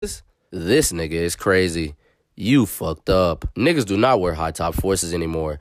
This nigga is crazy. You fucked up. Niggas do not wear high top forces anymore.